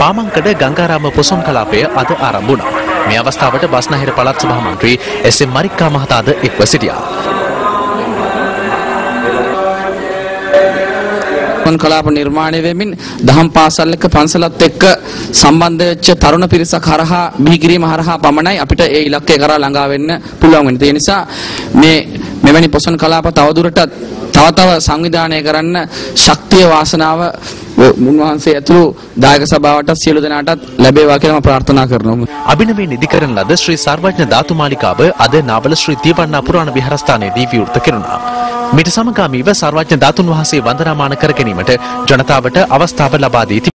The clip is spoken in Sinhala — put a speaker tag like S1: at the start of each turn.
S1: පාමංකඩ ගංගාරාම පොසොන් කලාපය අද ආරම්භ වුණා. මේ අවස්ථාවට බස්නාහිර පළාත් සභා මන්ත්‍රී එස්.එම්. මරික්කා මහතාද එක්ව සිටියා.
S2: පොන් කලාප නිර්මාණය වෙමින් දහම් පාසල් එක්ක පන්සලත් එක්ක සම්බන්ධ වෙච්ච තරුණ පිරිසක් හරහා බිහිකිරීම හරහා පමණයි අපිට ඒ ඉලක්කය කරා ළඟා වෙන්න පුළුවන් වෙන්නේ. ඒ නිසා මේ මෙවැනි පොසොන් කලාප තවදුරටත් තව තව සංවිධානය කරන්න ශක්තිය වාසනාව මුන්වහන්සේ ඇතුළු දායක සභාවට සියලු දෙනාටත් ලැබේවා කියලා මම ප්‍රාර්ථනා කරනවා.
S1: අභිනවයෙන් ඉදිකරන ලද ශ්‍රී සර්වඥ ධාතු මාලිකාව අද නාවල ශ්‍රී දියවන්නා පුරාණ විහාරස්ථානයේදී විවෘත කෙරුණා. මිට සමගාමීව සර්වඥ ධාතුන් වහන්සේ වන්දනාමාන කර ගැනීමට ජනතාවට අවස්ථාව ලබා දී